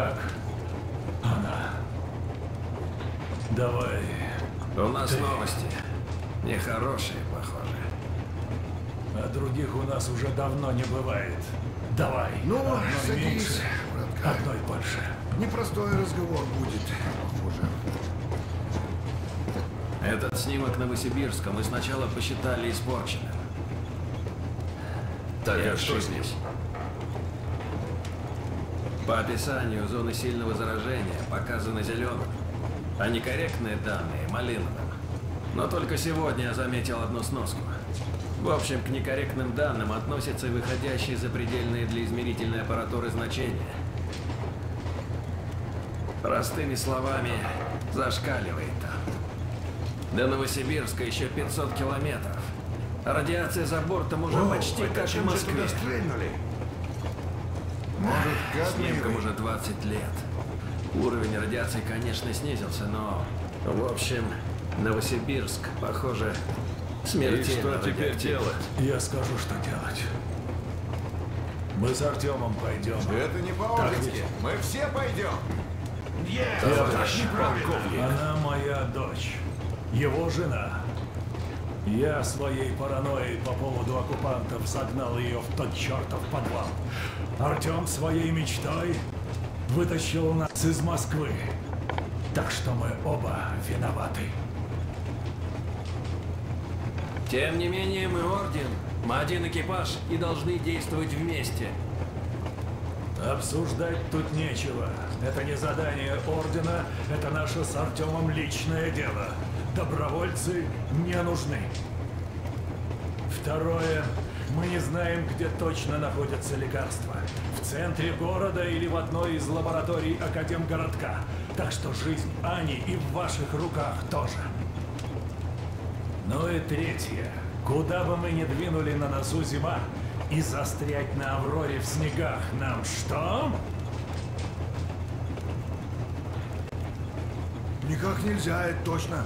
как она? Давай. У нас новости. Нехорошие, похоже. А других у нас уже давно не бывает. Давай. Ну, Одной садись, меньше, братка. одной больше. Непростой разговор будет, похоже. Этот снимок Новосибирска мы сначала посчитали испорченным. Так, а что с ним? По описанию зоны сильного заражения показаны зеленым, а некорректные данные – малиновым. Но только сегодня я заметил одну сноску. В общем, к некорректным данным относятся и выходящие за предельные для измерительной аппаратуры значения. Простыми словами, зашкаливает там. До Новосибирска еще 500 километров. Радиация за бортом уже почти это как в Москве. туда стрельнули? Может, Снимкам гадливый? уже 20 лет. Уровень радиации, конечно, снизился, но... В общем, Новосибирск, похоже, И смертельно что теперь делать? Я скажу, что делать. Мы с Артемом пойдем. Это не по-орденски. Мы все пойдем. Она моя дочь. Его жена. Я своей паранойей по поводу оккупантов загнал ее в тот чертов подвал. Артем своей мечтой вытащил нас из Москвы. Так что мы оба виноваты. Тем не менее, мы орден. Мы один экипаж и должны действовать вместе. Обсуждать тут нечего. Это не задание Ордена, это наше с Артемом личное дело. Добровольцы не нужны. Второе. Мы не знаем, где точно находятся лекарства. В центре города или в одной из лабораторий Академгородка. Так что жизнь Ани и в ваших руках тоже. Ну и третье. Куда бы мы ни двинули на носу зима, и застрять на Авроре в снегах нам что? Никак нельзя, это точно.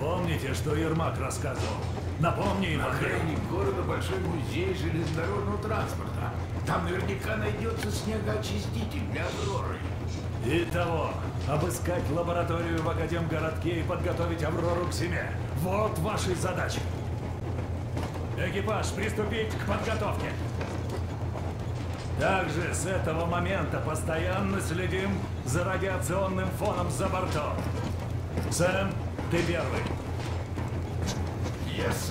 Помните, что Ермак рассказывал? Напомни им. Охранник города Большой музей железнодорожного транспорта. Там наверняка найдется снегоочиститель для Авроры. Итого, обыскать лабораторию в Академгородке и подготовить Аврору к зиме. Вот ваши задачи. Экипаж, приступить к подготовке. Также с этого момента постоянно следим за радиационным фоном за бортом. Сэм, ты первый.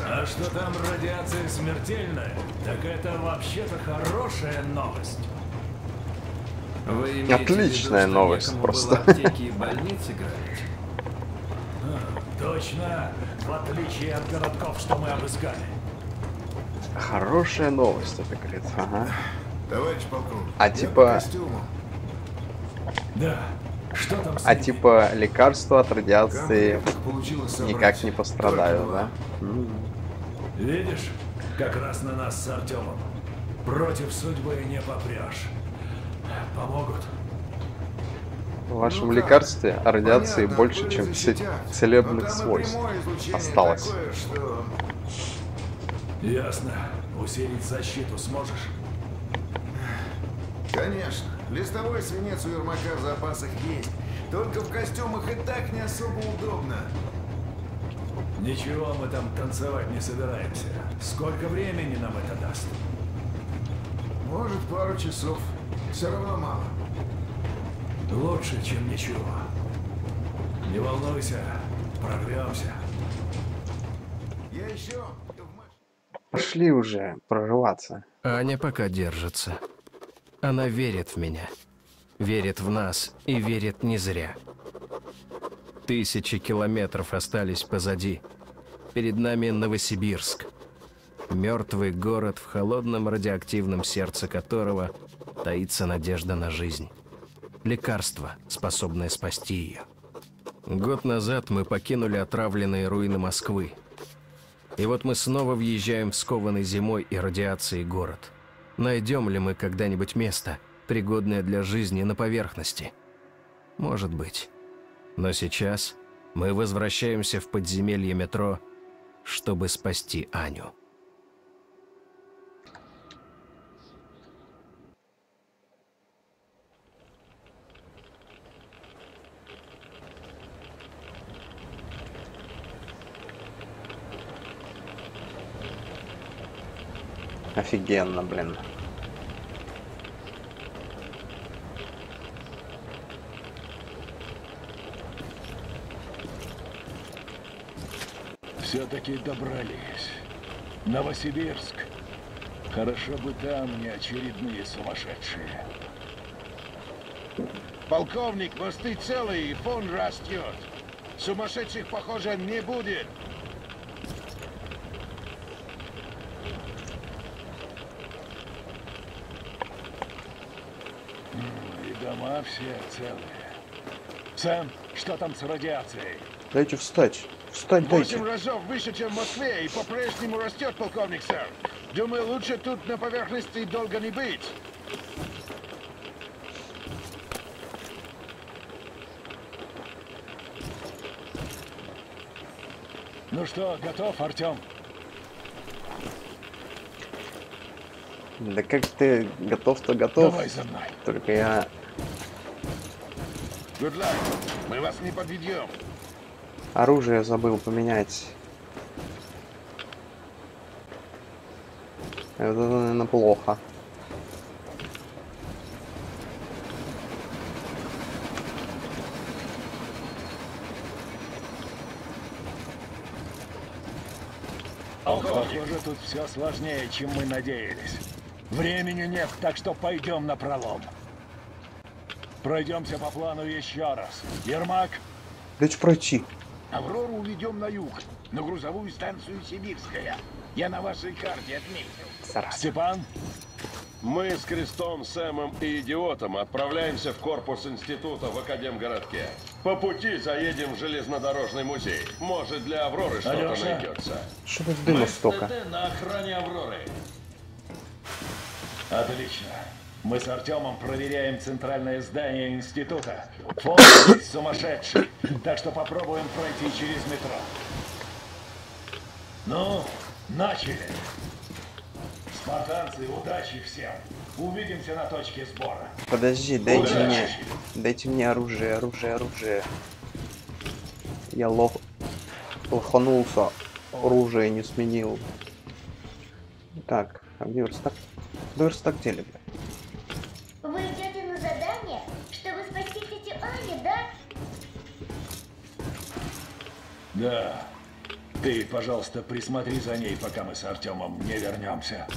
А что там радиация смертельная, так это вообще-то хорошая новость. Вы имеете в виду, Отличная что новость просто. было аптеки и больницы грабить? Точно, в отличие от городков, что мы обыскали. Хорошая новость, это говорит. Ага. Товарищ полковник. А типа-. Да, А типа лекарства от радиации никак не пострадают, да? Видишь, как раз на нас с Артемом. Против судьбы не попрешь. Помогут. В вашем Ну лекарстве радиации Понятно, больше, чем защитят. целебных и свойств. осталось. такое, что... Ясно. Усилить защиту сможешь? Конечно. Листовой свинец у Ермака в запасах есть. Только в костюмах и так не особо удобно. Ничего, мы там танцевать не собираемся. Сколько времени нам это даст? Может, пару часов. Все равно мало. Лучше, чем ничего. Не волнуйся, прорвемся. Я еще... Пошли уже прорываться. Аня пока держится. Она верит в меня. Верит в нас и верит не зря. Тысячи километров остались позади. Перед нами Новосибирск. Мертвый город, в холодном радиоактивном сердце которого таится надежда на жизнь. Лекарство, способное спасти ее. Год назад мы покинули отравленные руины Москвы. И вот мы снова въезжаем в скованный зимой и радиацией город. Найдем ли мы когда-нибудь место, пригодное для жизни на поверхности? Может быть. Но сейчас мы возвращаемся в подземелье метро, чтобы спасти Аню. Офигенно, блин. Все-таки добрались. Новосибирск. Хорошо бы там не очередные сумасшедшие. Полковник, мосты целые, фон растет. Сумасшедших, похоже, не будет. И дома все целые. Сэм, что там с радиацией? Дайте встать. Встать дайте. Восемь разов выше, чем в Москве, и по-прежнему растет, полковник, сэр. Думаю, лучше тут на поверхности долго не быть. Ну что, готов, Артем? Да как ты готов-то готов. Давай за мной. Только я... Good luck. Мы вас не подведем. Оружие забыл поменять. Это, наверное, плохо. Похоже, тут все сложнее, чем мы надеялись. Времени нет, так что пойдем на пролом. Пройдемся по плану еще раз. Ермак, Дайте пройти. Аврору уведем на юг, на грузовую станцию Сибирская. Я на вашей карте отметил. Зараза. Степан, Мы с Крестом, Сэмом и Идиотом отправляемся в корпус института в Академгородке. По пути заедем в железнодорожный музей. Может, для Авроры что-то найдется. Что тут дыма столько? На охране Авроры. отлично. Мы с Артемом проверяем центральное здание института. Фон здесь сумасшедший, так что попробуем пройти через метро. Ну, начали. Спартанцы, удачи всем. Увидимся на точке сбора. Подожди, дайте Удачи. мне... Дайте мне оружие, оружие, оружие. Я лох... лоханулся. Оружие не сменил. Так, а где верстак? Верстак где, бля? Вы идете на задание, чтобы спасти тетю Аню, да? Да. Ты, пожалуйста, присмотри за ней, пока мы с Артемом не вернемся.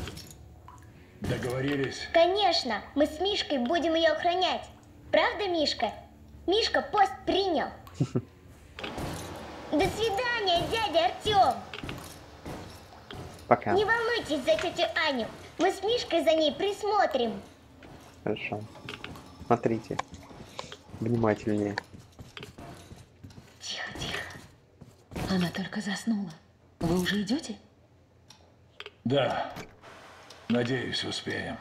Договорились? Конечно, мы с Мишкой будем ее охранять. Правда, Мишка? Мишка пост принял. До свидания, дядя Артем. Пока. Не волнуйтесь за тетю Аню. Мы с Мишкой за ней присмотрим. Хорошо. Смотрите. Внимательнее. Тихо, тихо. Она только заснула. Вы уже идете? Да. Надеюсь, успеем.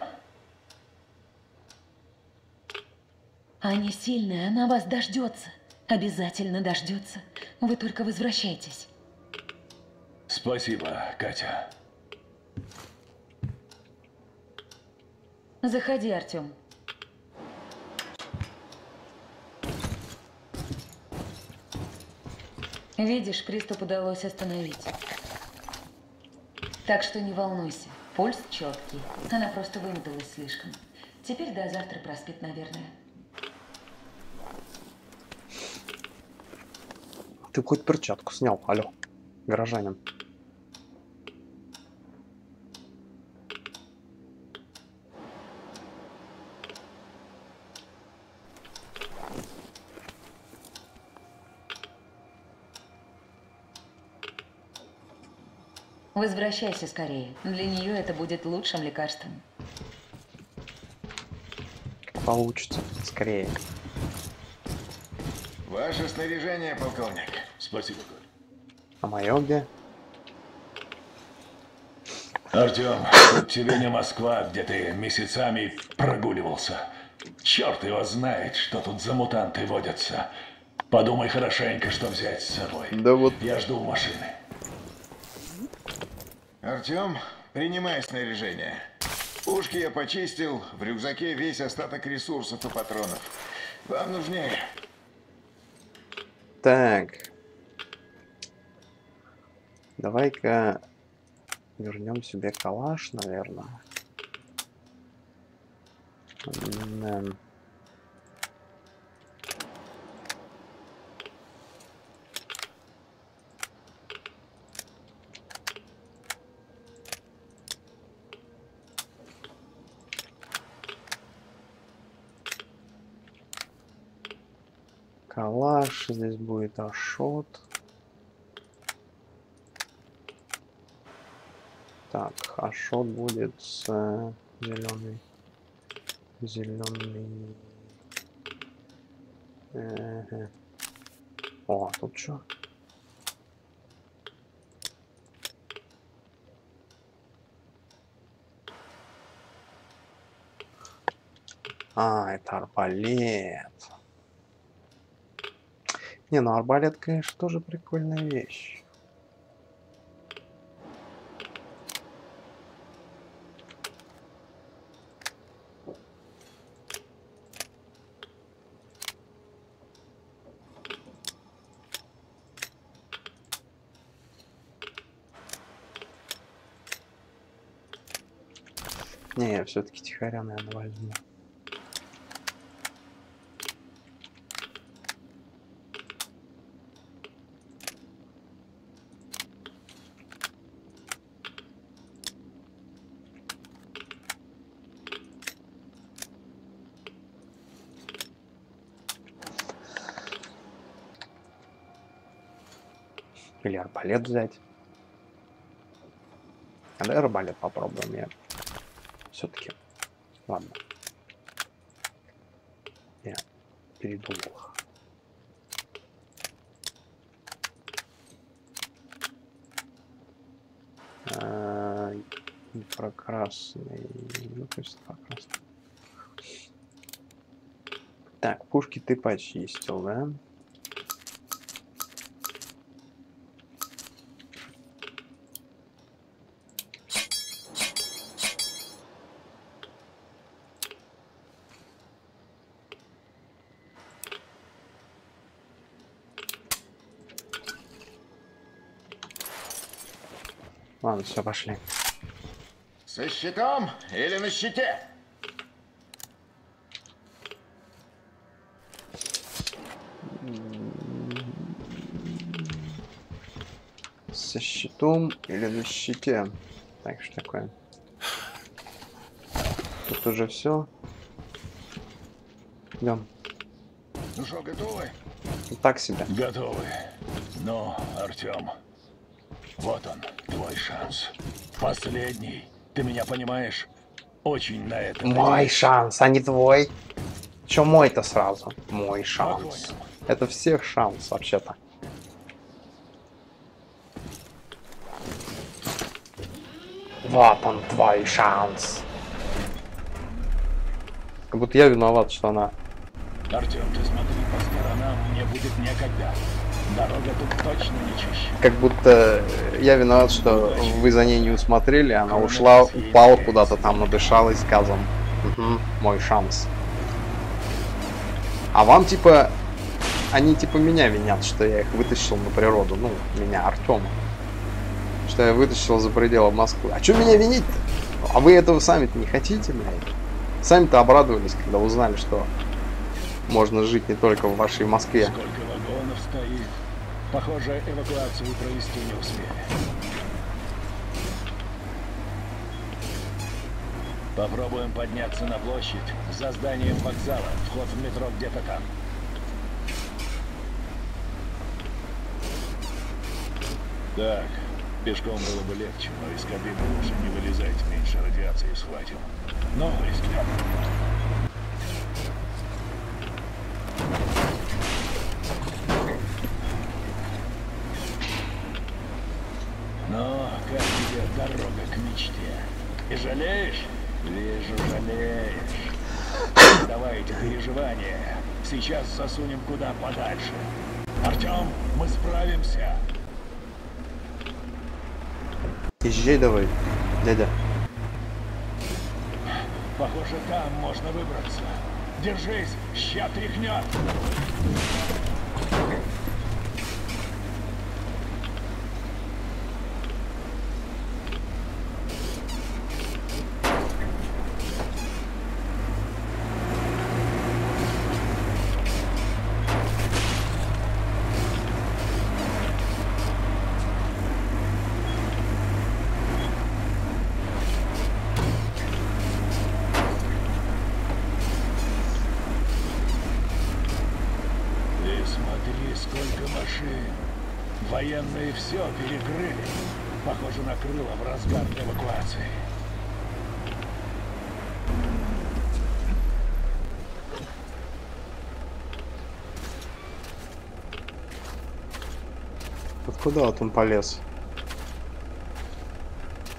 Аня сильная, она вас дождется. Обязательно дождется. Вы только возвращайтесь. Спасибо, Катя. Заходи, Артем. Видишь, приступ удалось остановить. Так что не волнуйся, пульс четкий. Она просто вымоталась слишком. Теперь до завтра проспит, наверное. Ты хоть перчатку снял, алло. Горожанин. Возвращайся скорее. Для нее это будет лучшим лекарством. Получится. Скорее. Ваше снаряжение, полковник. Спасибо, Коль. А мое где? Артем, тут тебе не Москва, где ты месяцами прогуливался. Черт его знает, что тут за мутанты водятся. Подумай хорошенько, что взять с собой. Да вот Я жду машины. Артем, принимай снаряжение. Пушки я почистил, в рюкзаке весь остаток ресурсов и патронов. Вам нужнее. Так. Давай-ка Вернем себе калаш, наверное. Калаш, здесь будет Ашот. Так, Ашот будет с зеленый. Зеленый. Эге. О, а тут что? А, это арбалет. Не, ну арбалет, конечно, тоже прикольная вещь. Не, я все-таки тихоря, наверное, возьму. Или арбалет взять. А давай арбалет попробуем. Я все-таки. Ладно. Я передумал. А, про красный. Ну, то есть про красный. Так, пушки ты почистил, да? Все, пошли. Со щитом или на щите? Со щитом или на щите? Так, что такое? Тут уже все. Идем. Ну что, готовы? Так себе. Готовы. Ну, Артем, вот он, твой шанс. Последний. Ты меня понимаешь? Очень на это. Мой шанс, а не твой. Че мой-то сразу? Мой шанс. Понял. Это всех шанс, вообще-то. Вот он, твой шанс. Как будто я виноват, что она... Артем, ты смотри по сторонам, мне будет некогда. Дорога тут точно не чище. Как будто я виноват, что вы за ней не усмотрели, она ушла, упала куда-то там, надышалась газом. Мгм, мой шанс. А вам типа... Они типа меня винят, что я их вытащил на природу. Ну, меня, Артема. Что я вытащил за пределы Москвы. А что меня винить-то? А вы этого сами-то не хотите, блядь? Сами-то обрадовались, когда узнали, что можно жить не только в вашей Москве. Сколько. Похоже, эвакуацию провести не успели. Попробуем подняться на площадь за зданием вокзала. Вход в метро где-то там. Так, пешком было бы легче, но из кабины лучше не вылезайте, меньше радиации схватим. Но рискнем. Ну, как тебе дорога к мечте? И жалеешь? Вижу, жалеешь. Давай эти переживания. Сейчас засунем куда подальше. Артем, мы справимся. Езжай давай, дядя. Похоже, там можно выбраться. Держись, ща тряхнет. И сколько машин. Военные все перекрыли. Похоже, накрыло в разгар эвакуации. Вот куда вот он полез?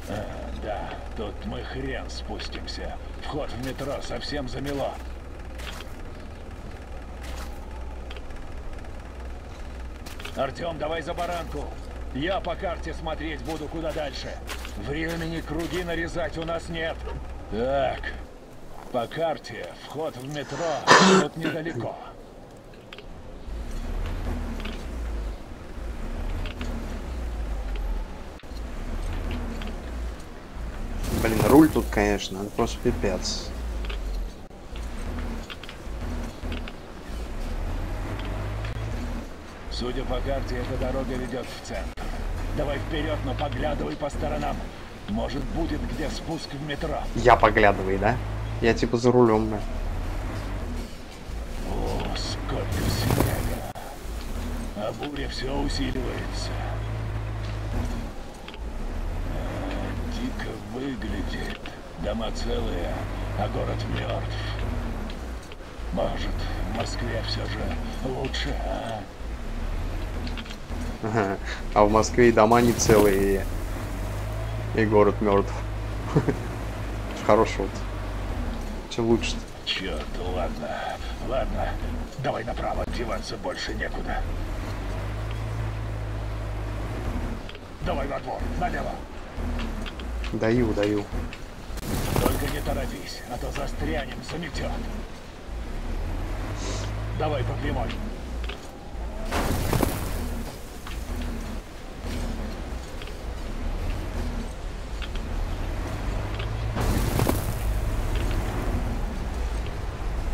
А, да, тут мы хрен спустимся. Вход в метро совсем замело. Артем, давай за баранку. Я по карте смотреть буду куда дальше. Времени круги нарезать у нас нет. Так, по карте вход в метро тут недалеко. Блин, руль тут, конечно, это просто пипец. Судя по карте, эта дорога ведет в центр. Давай вперед, но поглядывай по сторонам. Может, будет где спуск в метро. Я поглядывай, да? Я типа за рулем, бля. О, сколько снега. А буря все усиливается. А, дико выглядит. Дома целые, а город мертв. Может, в Москве все же лучше, а? А в Москве и дома не целые, и, город мертв. Хорошо вот. Че лучше-то? Черт, ладно, ладно. Давай направо, деваться больше некуда. Давай во двор, налево. Даю, даю. Торопись, а то застрянем, заметет. Давай по прямой.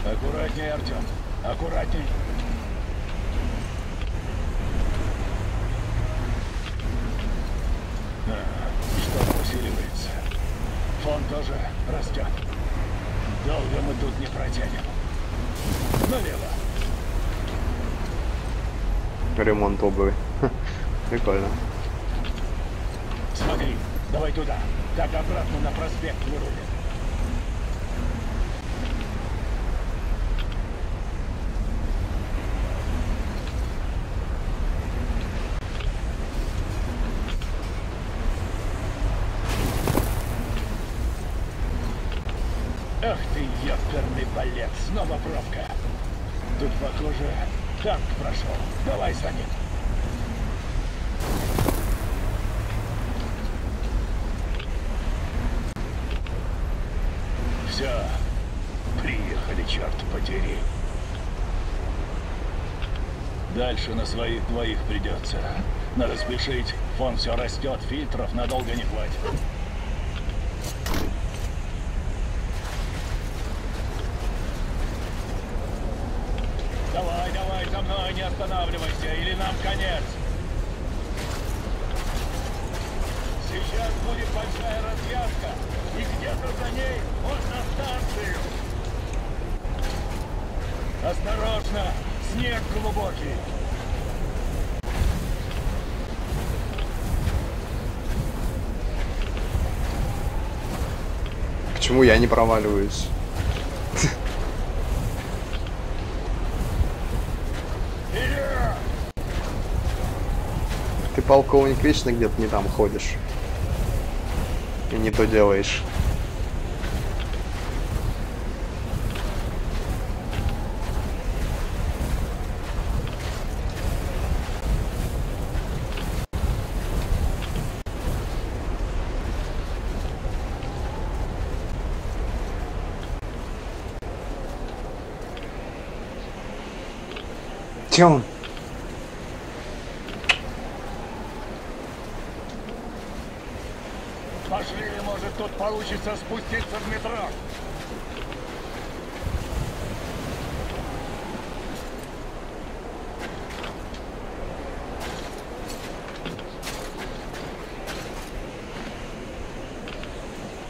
Аккуратней, Артем. Аккуратней. А, Что усиливается. Фон тоже растет. Долго мы тут не протянем. Налево. Ремонт обуви. Прикольно. Смотри, давай туда. Так обратно на проспект вырулим. Ах ты, ёперный балет, снова пробка. Тут, похоже, танк прошел. Давай за ним. Все, приехали, черт подери. Дальше на своих двоих придется. Надо спешить. Фон все растет, фильтров надолго не хватит. Давай, давай, за мной, не останавливайся, или нам конец. Сейчас будет большая развязка, и где-то за ней он на станцию. Осторожно, снег глубокий. Почему я не проваливаюсь? Ты, полковник, вечно где-то не там ходишь. И не то делаешь. Че он? Пошли, может тут получится спуститься в метро.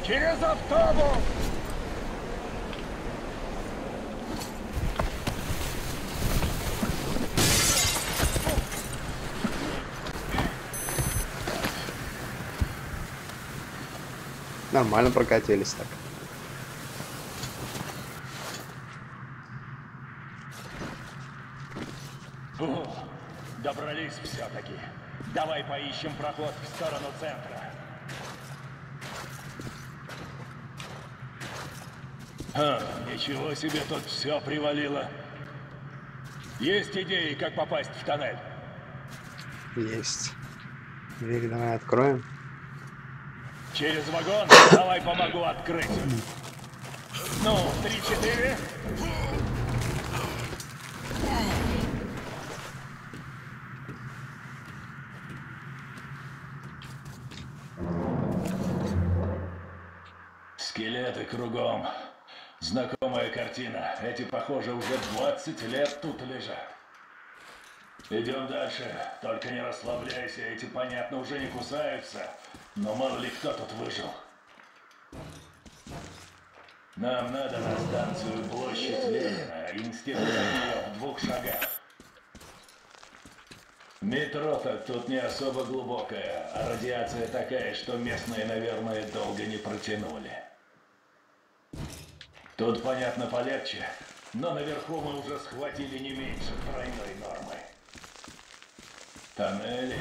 Через автобус! Нормально прокатились так. Фу, добрались все-таки. Давай поищем проход в сторону центра. А, ничего себе тут все привалило. Есть идеи, как попасть в тоннель? Есть. Дверь давай откроем. Через вагон? Давай помогу открыть. Ну, три-четыре. Скелеты кругом. Знакомая картина. Эти, похоже, уже 20 лет тут лежат. Идем дальше. Только не расслабляйся. Эти, понятно, уже не кусаются. Но мало ли кто тут выжил. Нам надо на станцию площадь Ленина. Институт в двух шагах. Метро-то тут не особо глубокое, а радиация такая, что местные, наверное, долго не протянули. Тут, понятно, полегче, но наверху мы уже схватили не меньше тройной нормы. Тоннели.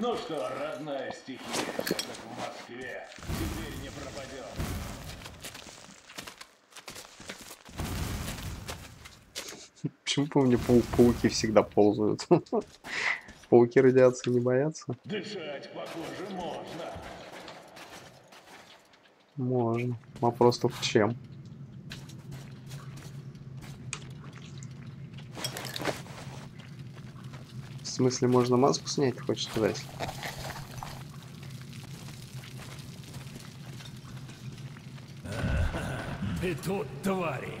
Ну что, родная стихия, все как в Москве. Теперь не пропадет. Почему помню, пау пауки всегда ползают? Пауки радиации не боятся? Дышать, похоже, можно. Можно. Вопрос только чем. Смысле, можно маску снять, хочешь сказать? И тут твари.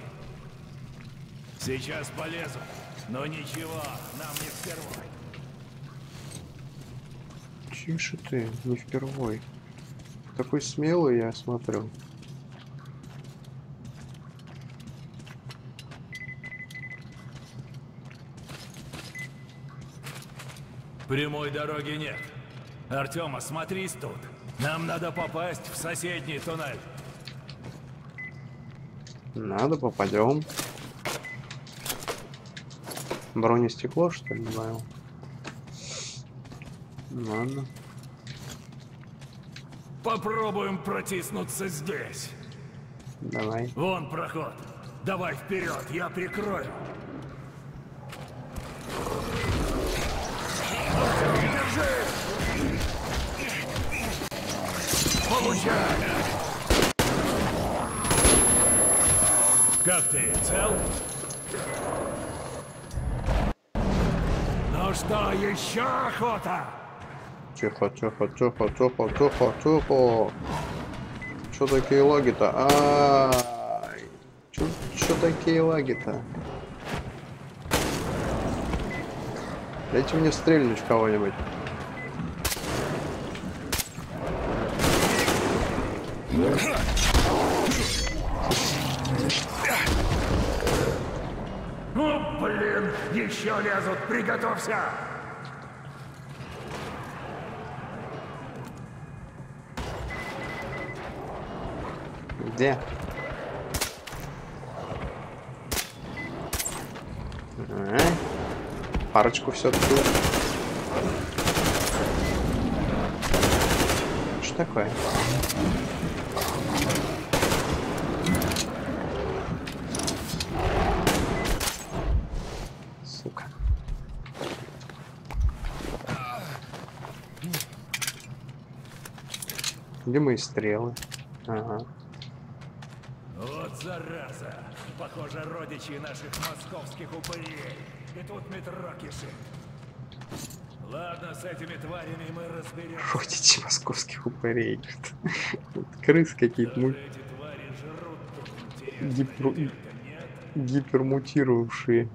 Сейчас полезу. Но ничего, нам не впервой. Тише ты, не впервой. Такой смелый, я смотрю. Прямой дороги нет. Артем, осмотрись тут. Нам надо попасть в соседний туннель. Надо, попадем. Бронестекло, что ли, добавил? Ладно. Попробуем протиснуться здесь. Давай. Вон проход. Давай вперед, я прикрою. Держи! Получай! Как ты, цел? Ну что, еще охота? Тихо, тихо, тихо, тихо, тихо, тихо. Чё такие лаги-то? Чё, чё такие лаги-то? Дайте мне стрельнуть кого-нибудь. Приготовься! Где? Ага. Парочку все-таки. Что такое? Где мои стрелы? Ага. Вот зараза! Похоже, родичи наших московских упырей. И тут метро кишит. Ладно, с этими тварями мы разберемся. Родичи московских упырей. Крыс какие-то му- Эти твари жрут тут. Интересно, Гипер- гипермутировавшие.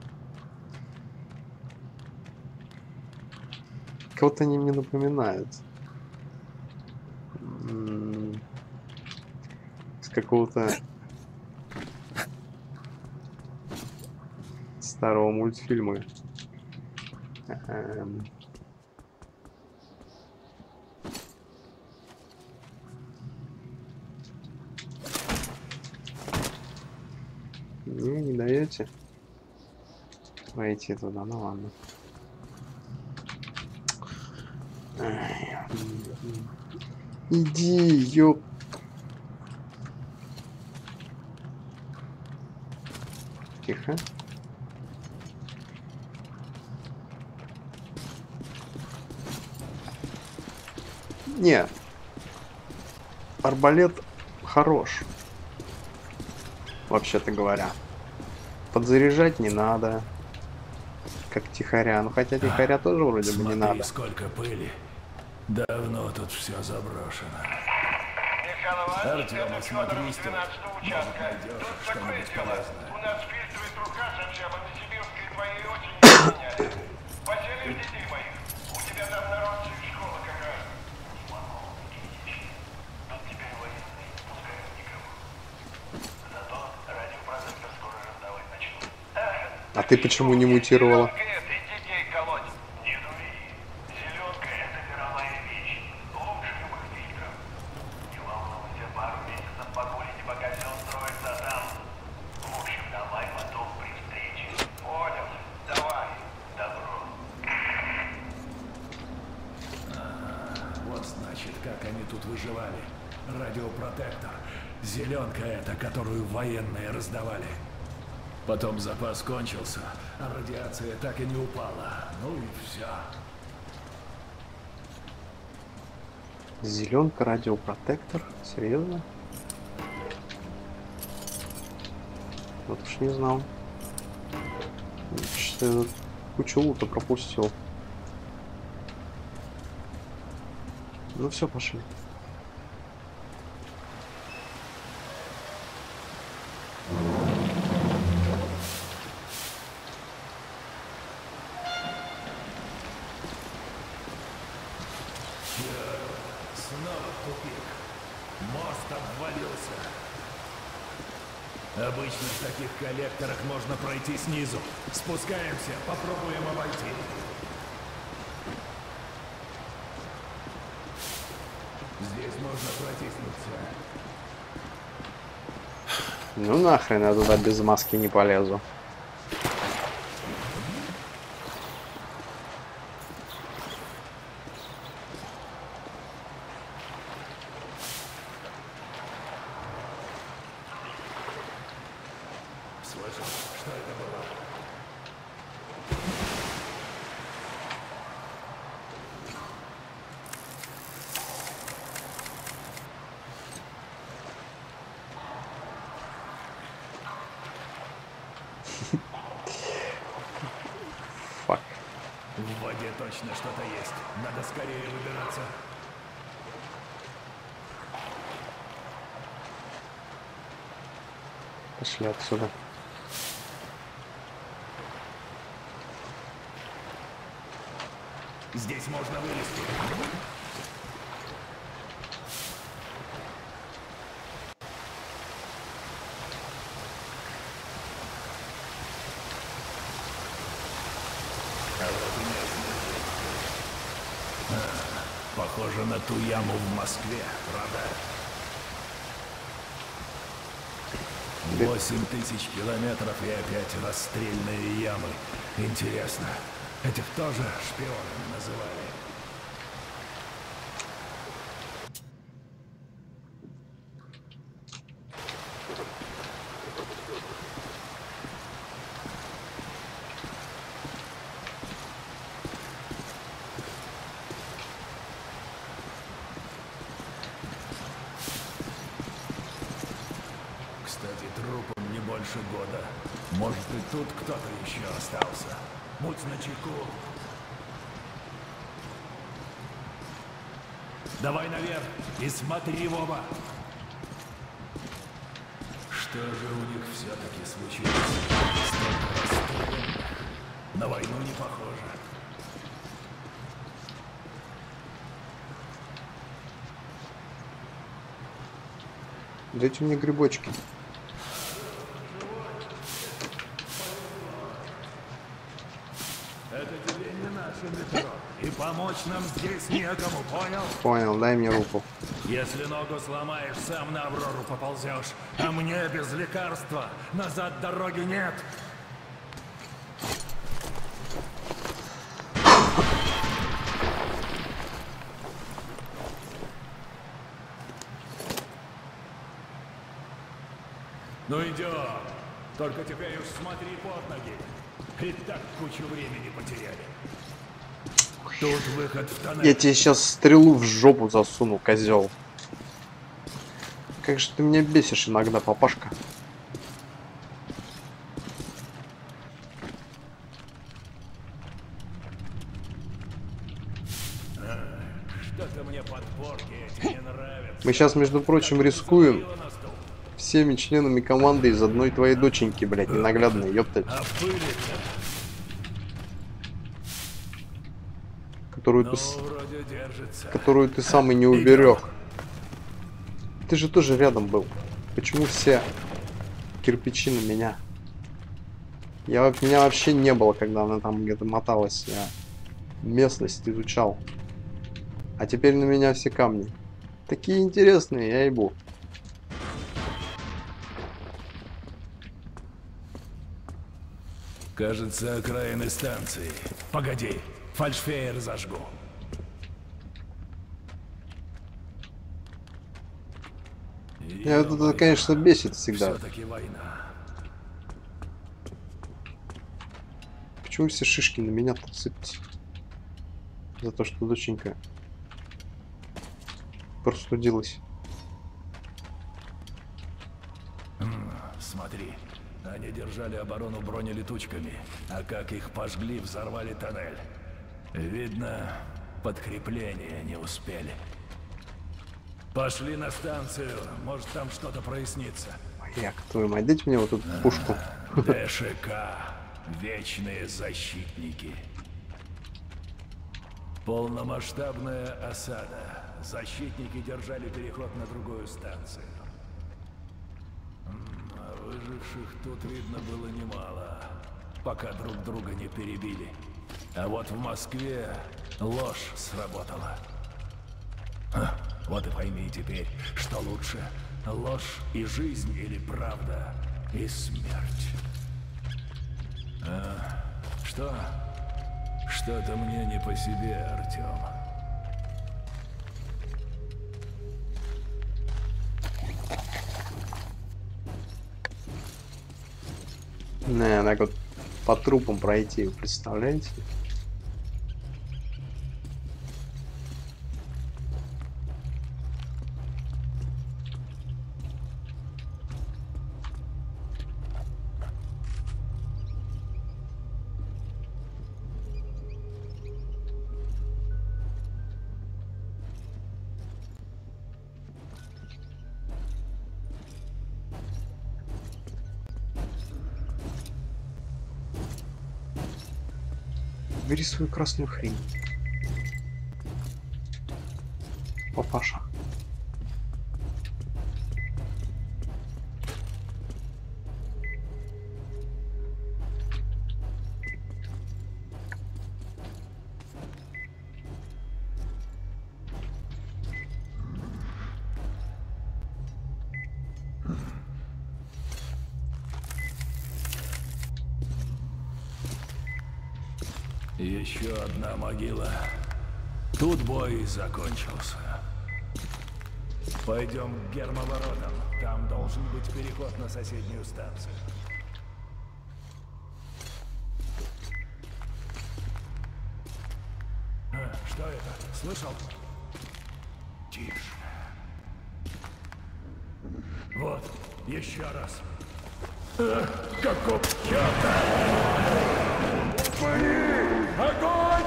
Кого-то они мне напоминают. какого-то старого мультфильма. Эм... Не, не даете пройти туда, ну ладно. Иди, ёп. Тихо. Не. Арбалет хорош. Вообще-то говоря. Подзаряжать не надо. Как тихоря. Ну хотя тихоря тоже вроде бы не Смотри, надо. сколько пыли. Давно тут все заброшено. Артем, осмотрись тут. Может, найдешь что-нибудь полезное. У нас фильтрует рука совсем, а на сибирской твоей очень не меняли. Поселим детей моих. У тебя там народная школа какая. Тут теперь военные не пускают никого. Зато радиопротектор скоро раздавать начнут. А ты почему не мутировала? Зеленка это, и детей колоть. Не дури. Зеленка это мировая вещь. Лучше любых фильтров. Не волнуйся, пару месяцев погулите, пока все устроится, а там... В общем, давай потом при встрече. Понял? Давай. Добро. Вот значит, как они тут выживали. Радиопротектор. Зеленка эта, которую военные раздавали. Потом запас кончился, а радиация так и не упала. Ну и все. Зеленка, радиопротектор. Серьезно? Вот уж не знал. Что кучу лута пропустил. Ну все, пошли. Можно пройти снизу. Спускаемся, попробуем обойти. Здесь можно протиснуться. Ну нахрен я туда без маски не полезу. Слышал, что это было? Фак. В воде точно что-то есть. Надо скорее выбираться. Пошли отсюда. Здесь можно вылезти. Похоже на ту яму в Москве, правда? Восемь тысяч километров и опять расстрельные ямы. Интересно, этих тоже шпионами называли? Кстати, трупам не больше года. Может и тут кто-то еще остался. Будь начеку. Давай наверх и смотри в оба. Что же у них все-таки случилось? На войну не похоже. Дайте мне грибочки. Это тебе не наше метро. И помочь нам здесь некому, понял? Понял, дай мне руку. Если ногу сломаешь, сам на Аврору поползешь. А мне без лекарства назад дороги нет. Ну идем. Только теперь уж смотри под ноги. И так кучу времени потеряли. Тут выход в тоннель. Я тебе сейчас стрелу в жопу засуну, козел. Как же ты меня бесишь иногда, папашка. Мы сейчас, между прочим, рискуем всеми членами команды из одной твоей доченьки, блядь, ненаглядной, ёптать. А пыли Которую ты, ну, с- которую ты сам и не уберег. Ты же тоже рядом был. Почему все кирпичи на меня? Я, меня вообще не было, когда она там где-то моталась. Я местность изучал. А теперь на меня все камни. Такие интересные, я ебу. Кажется, окраины станции. Погоди, фальшфейер зажгу. Я вот это, конечно, бесит всегда. Все-таки война. Почему все шишки на меня сыпятся? За то, что доченька простудилась. Смотри, они держали оборону бронелетучками, а как их пожгли, взорвали тоннель. Видно, подкрепления не успели. Пошли на станцию, может там что-то прояснится. Як твою мать, дайте мне вот эту пушку. ДШК. Вечные защитники. Полномасштабная осада. Защитники держали переход на другую станцию. А выживших тут видно было немало, пока друг друга не перебили. А вот в Москве ложь сработала. Ха, вот и пойми теперь, что лучше, ложь и жизнь или правда и смерть. А, что? Что-то мне не по себе, Артем. Не, вот по трупам пройти, представляете? Бери свою красную хрень. Папаша. Еще одна могила. Тут бой закончился. Пойдем к гермоворотам. Там должен быть переход на соседнюю станцию. А, что это? Слышал? Тише. Вот, еще раз. Ах, каков черта! Блин! Огонь!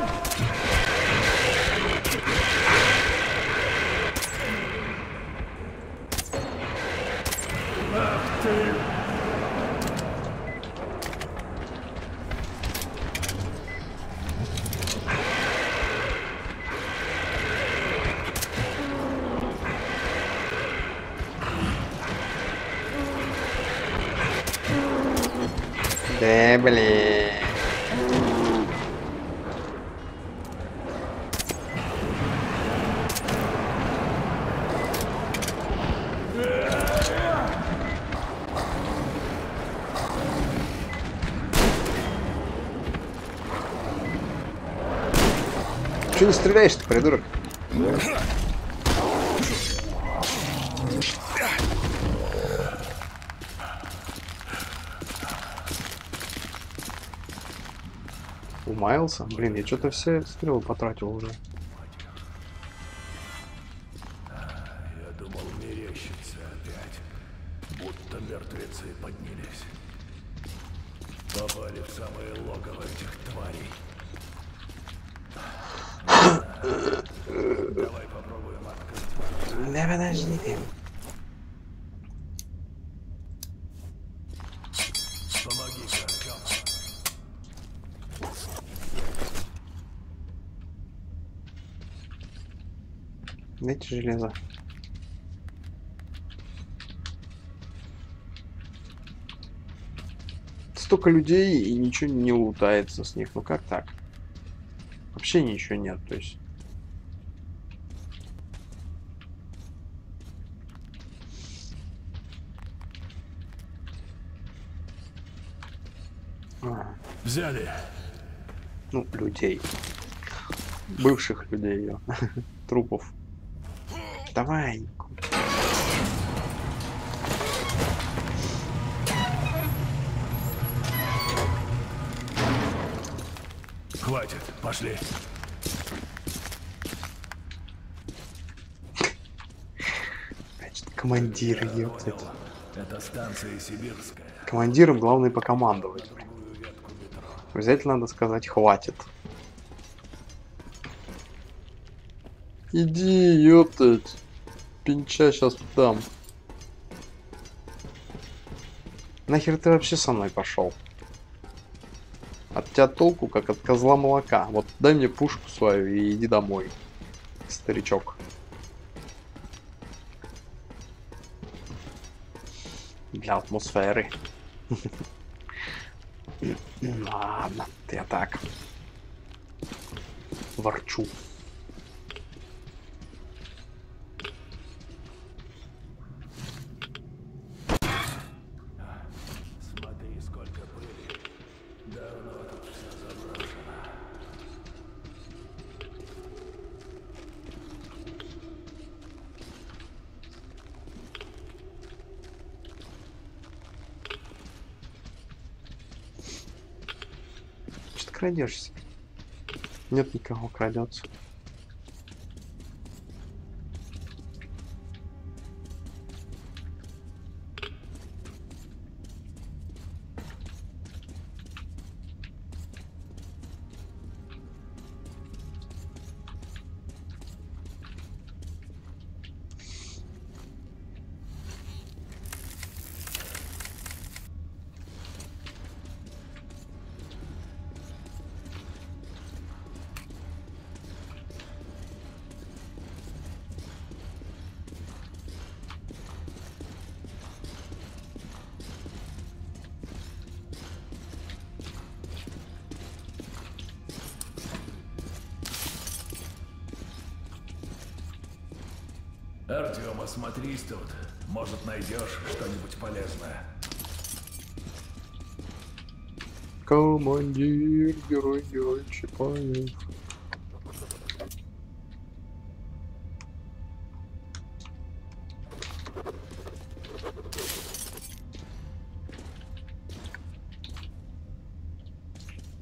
Ах ты! Да, блин. Че не стреляешь-то, придурок? Умаялся? Блин, я что-то все стрелы потратил уже. Я думал, мерещится опять. Будто мертвецы поднялись. Попали в самое логово этих тварей. Давай попробуем открыть. Да подожди ты. Помоги, Артем. Дайте железо. Столько людей и ничего не лутается с них. Ну как так? Вообще ничего нет, то есть. А, Взяли. ну, людей. Бывших людей ее. Трупов. Давай. Хватит, пошли. Значит, командир, ёптать. Понял. Это станция Сибирская. Командиром главное покомандовать. Обязательно надо сказать хватит. Иди, ёптать. Пинча сейчас дам. Нахер ты вообще со мной пошел? От тебя толку, как от козла молока. Вот дай мне пушку свою и иди домой, старичок. Для атмосферы. Ладно, я так. Ворчу. Смотри, сколько пыли. Давно тут все заброшено. Что ты крадешься? Нет никого крадется. Артем, осмотрись тут. Может, найдешь что-нибудь полезное. Командир, герой, герой Чапаев.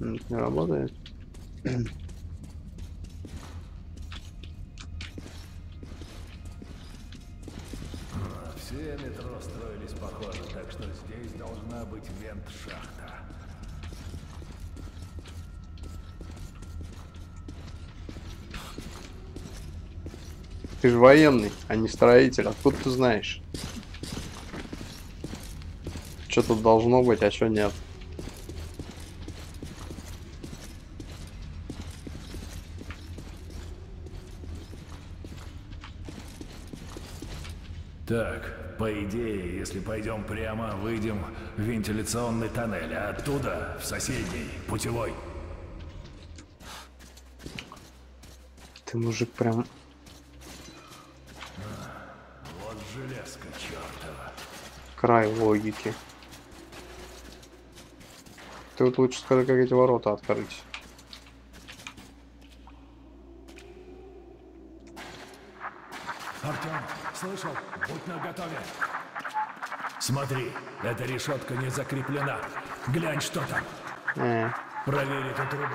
Не работает. Военный, а не строитель. Откуда ты знаешь? Что тут должно быть, а что нет? Так, по идее, если пойдем прямо, выйдем в вентиляционный тоннель, а оттуда в соседний, путевой. Ты мужик прям... край логики. Ты вот лучше скажи, как эти ворота открыть. Артем, слышал? Будь наготове. Смотри, эта решетка не закреплена. Глянь, что там. Э. Проверь эту трубу.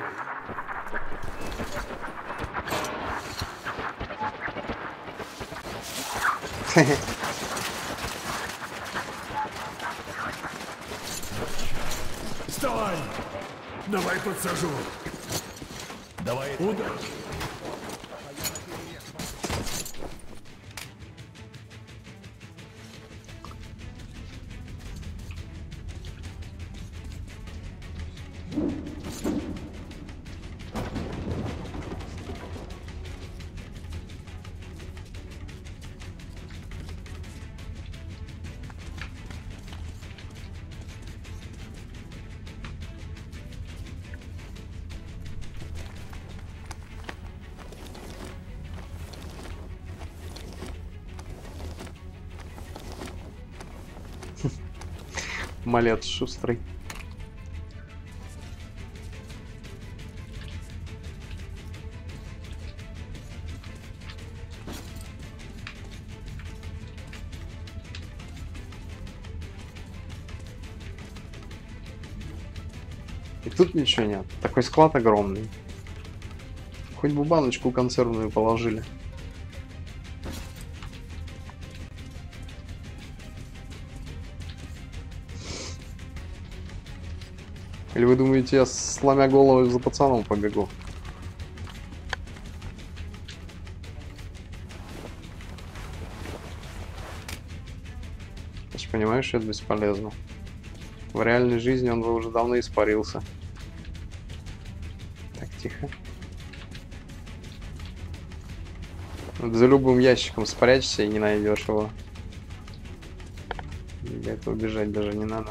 Хе-хе. Давай подсажу. Давай удар. Малец шустрый. И тут ничего нет. Такой склад огромный. Хоть бы баночку консервную положили. Или вы думаете, я сломя голову за пацаном побегу? Я ж понимаю, что это бесполезно. В реальной жизни он бы уже давно испарился. Так, тихо. Вот за любым ящиком спрячься и не найдешь его. Для этого бежать даже не надо.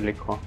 लिखो।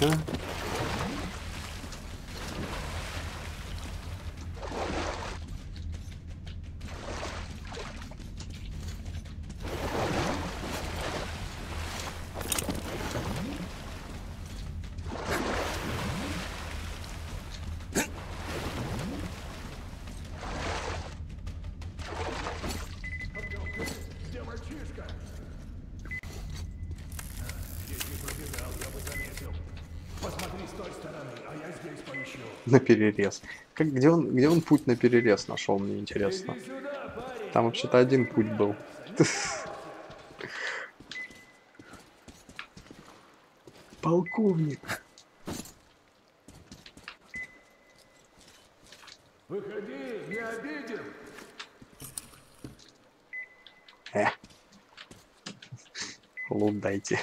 Ничего. На перерез. Как, где, он, где он путь на перерез нашел, мне интересно. Там вообще-то один путь был. Полковник. Выходи, не обидим. Э. Лут дайте.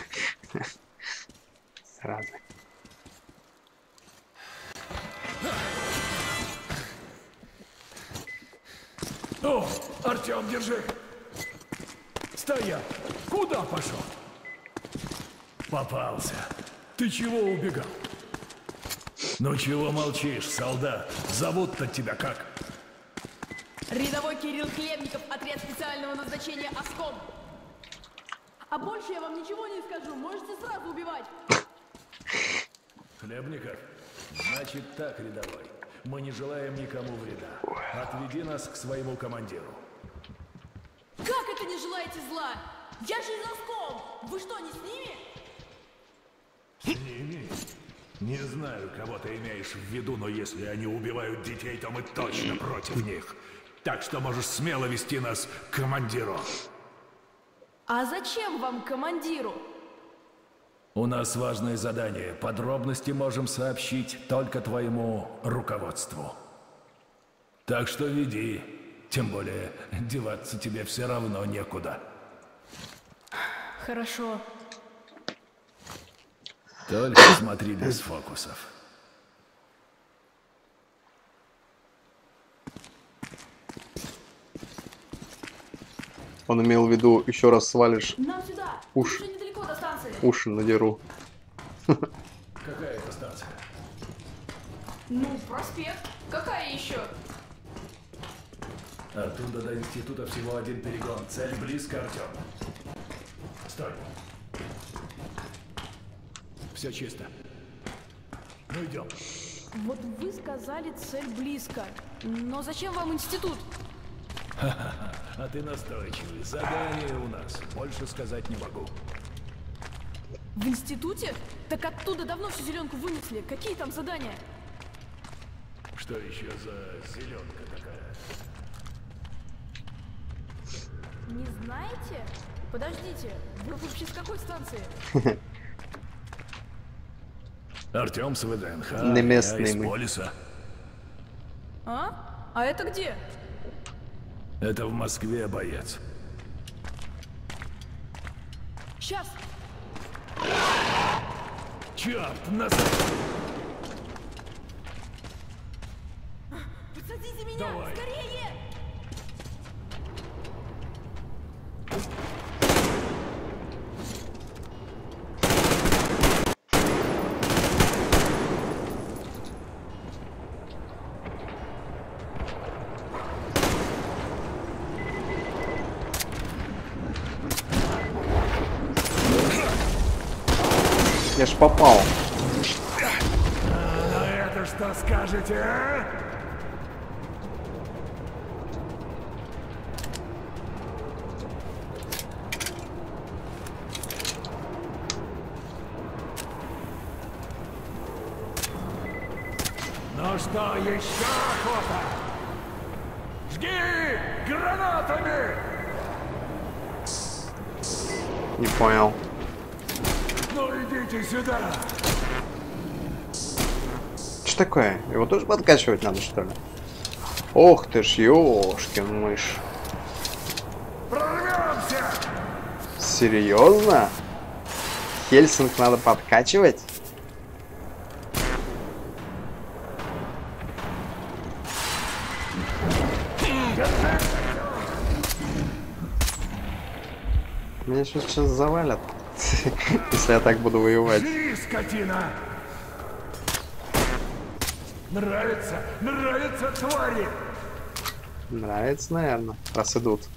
Сразу. Артем, держи. Стоять. Куда пошел? Попался. Ты чего убегал? Ну чего молчишь, солдат? Зовут-то тебя как? Рядовой Кирилл Хлебников, отряд специального назначения ОСКОМ. А больше я вам ничего не скажу, можете сразу убивать. Хлебников? Значит так, рядовой. Мы не желаем никому вреда. Отведи нас к своему командиру. Желаете зла? Я же из! Вы что, не с ними? С ними? Не знаю, кого ты имеешь в виду, но если они убивают детей, то мы точно против них. Так что можешь смело вести нас к командиру. А зачем вам командиру? У нас важное задание. Подробности можем сообщить только твоему руководству. Так что веди. Тем более, деваться тебе все равно некуда. Хорошо. Только смотри без фокусов. Он имел в виду, еще раз свалишь, станции. уши надеру. Какая это станция? Ну, проспект. Какая еще? Оттуда до института всего один перегон. Цель близко, Артем. Стой. Все чисто. Ну идем. Вот вы сказали, цель близко. Но зачем вам институт? А ты настойчивый. Задание у нас. Больше сказать не могу. В институте? Так оттуда давно всю зеленку вынесли. Какие там задания? Что еще за зеленка такая? Не знаете? Подождите, вы вообще с какой станции? Артем с ВДНХ. Не местный мы. Полиса. А? А это где? Это в Москве, боец. Сейчас. Черт, нас... Подсадите меня! Давай. Скорее! Я ж попал. А это что скажете, а? Ну что, еще охота? Жги гранатами! Не понял. Ну идите сюда! Что такое? Его тоже подкачивать надо, что ли? Ох ты ж, ёшкин мышь. Прорвемся! Серьезно? Хельсинг надо подкачивать? Меня сейчас, сейчас завалят, если я так буду воевать. Скотина! Нравится? Нравится, твари! Нравится, наверное, раз идут.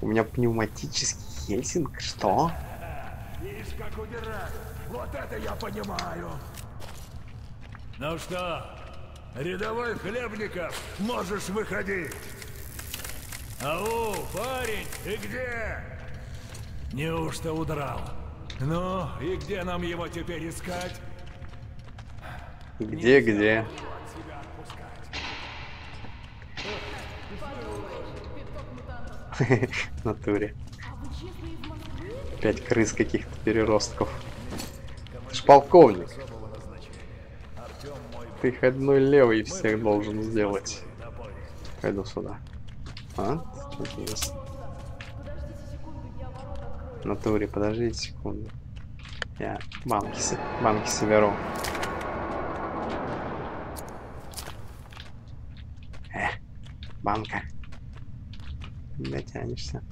У меня пневматический Хельсинг? Что? Видишь, как удирать? Вот это я понимаю! Ну что, рядовой Хлебников, можешь выходить. Ау, парень, ты где? Неужто удрал? Ну, и где нам его теперь искать? Где, где? В натуре. Пять крыс каких-то переростков. Ты ж полковник. Ты их одной левой всех должен сделать. Пойду сюда. А? Что? В натуре, подождите секунду. Я банки, банки соберу. Э, банка. Не дотянешься.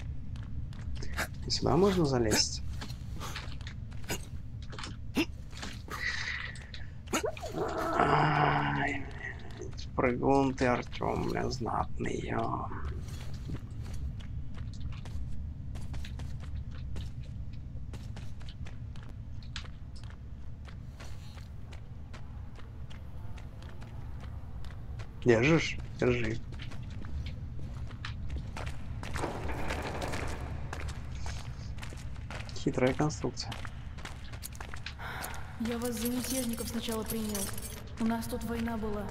И сюда можно залезть? Прыгун ты, Артем, бля, знатный, ё. Держишь? Держи. Хитрая конструкция. Я вас за мятежников сначала принял. У нас тут война была.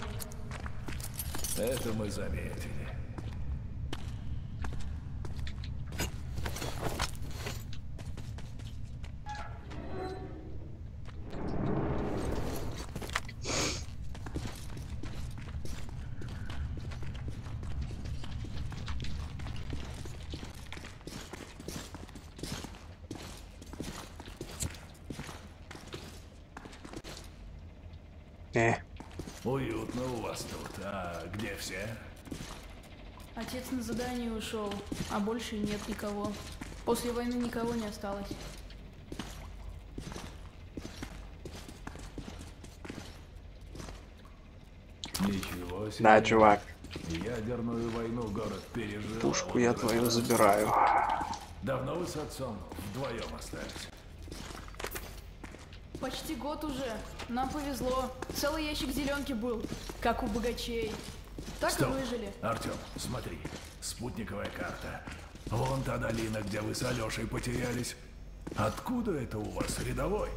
Это мы заметили. Э, Уютно у вас тут. А где все? Отец на задание ушел, а больше нет никого. После войны никого не осталось. Ничего себе. да, чувак, Ядерную войну город пережил. пушку я твою забираю. Давно вы с отцом вдвоем остались? Почти год уже. Нам повезло. Целый ящик зеленки был, как у богачей. Так Стоп. и выжили. Артем, смотри. Спутниковая карта. Вон та долина, где вы с Алешей потерялись. Откуда это у вас, рядовой?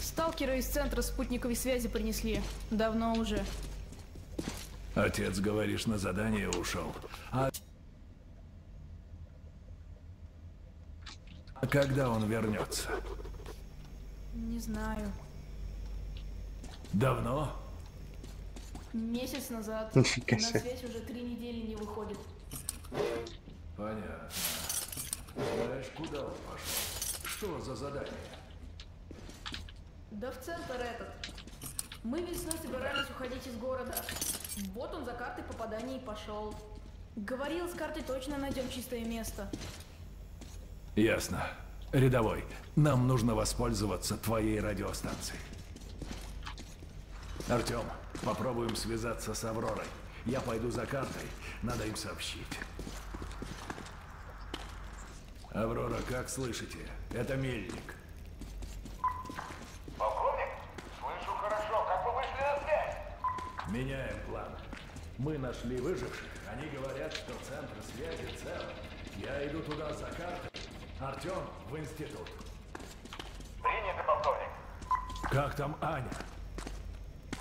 Сталкеры из центра спутниковой связи принесли. Давно уже. Отец, говоришь, на задание ушел. А... А когда он вернется? Не знаю. Давно? Месяц назад. Нифига На связь уже три недели не выходит. Понятно. Знаешь, куда он пошел? Что за задание? Да в центр этот. Мы весной собирались уходить из города. Вот он за картой попадания и пошел. Говорил, с картой точно найдем чистое место. Ясно. Рядовой, нам нужно воспользоваться твоей радиостанцией. Артем, попробуем связаться с Авророй. Я пойду за картой, надо им сообщить. Аврора, как слышите? Это Мельник. Полковник? Слышу хорошо. Как вы вышли на связь? Меняем план. Мы нашли выживших. Они говорят, что центр связи цел. Я иду туда за картой. Артем в институт. Принято, полковник. Как там Аня?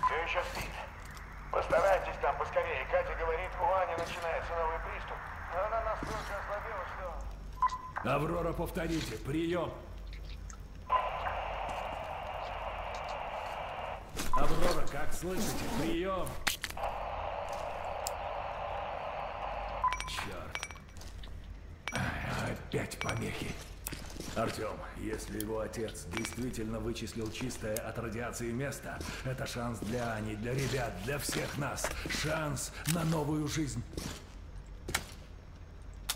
Все еще спит. Постарайтесь там поскорее. Катя говорит, у Ани начинается новый приступ. Но она настолько ослабела, что... Аврора, повторите. Прием. Аврора, как слышите? Прием. Черт. Опять помехи. Артем, если его отец действительно вычислил чистое от радиации место, это шанс для Ани, для ребят, для всех нас. Шанс на новую жизнь.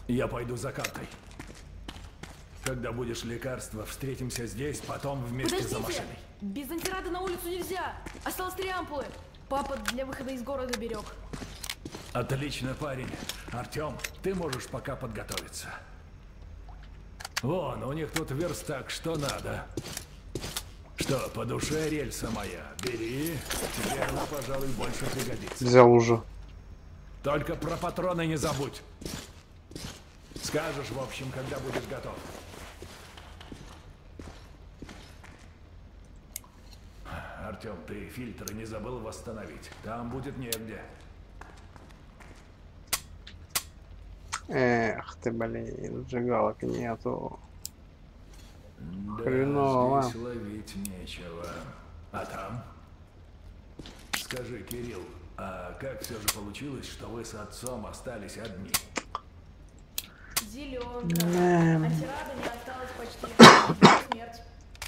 Я пойду за картой. Когда будешь лекарство, встретимся здесь, потом вместе за Подождите! машиной. Без антирада на улицу нельзя! Осталось три ампулы. Папа для выхода из города берег. Отлично, парень. Артем, ты можешь пока подготовиться. Вон, у них тут верстак, что надо. Что, по душе рельса моя? Бери, тебе она, пожалуй, больше пригодится. Взял уже. Только про патроны не забудь. Скажешь, в общем, когда будешь готов. Артем, ты фильтры не забыл восстановить. Там будет негде. Эх ты, блин, сжигалок нету. Да, Хреново. здесь ловить нечего. А там? Скажи, Кирилл, а как все же получилось, что вы с отцом остались одни? Зеленка. Да. Антирада не осталось почти. Смерть.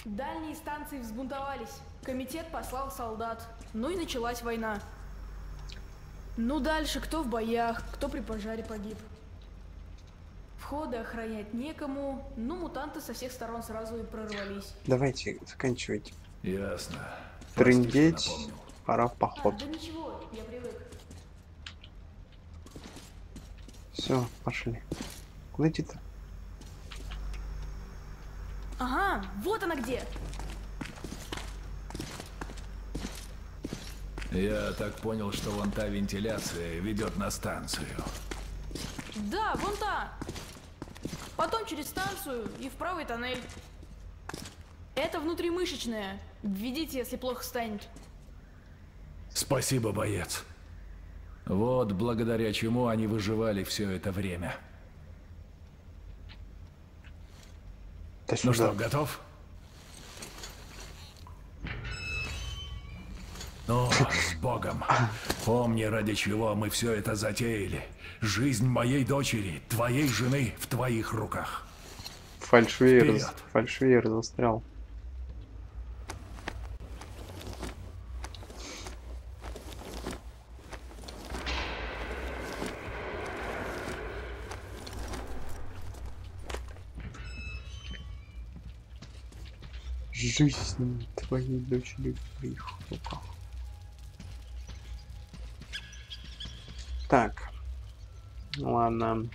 Дальние станции взбунтовались. Комитет послал солдат. Ну и началась война. Ну дальше кто в боях, кто при пожаре погиб. Входы охранять некому, ну мутанты со всех сторон сразу и прорвались. Давайте заканчивать. Ясно. Трындеть. Пора в А, поход. да ничего, я привык. Все, пошли. Куда идти-то? Ага, вот она где. Я так понял, что вон та вентиляция ведет на станцию. Да, вон та. Потом через станцию и в правый тоннель. Это внутримышечная. Введите, если плохо станет. Спасибо, боец. Вот благодаря чему они выживали все это время. Да Ну сюда. что, готов? Ну, Но с Богом. Помни, ради чего мы все это затеяли. Жизнь моей дочери, твоей жены в твоих руках. Фальшвейер, фальшвейер застрял. Жизнь твоей дочери в их руках. Так. Ладно.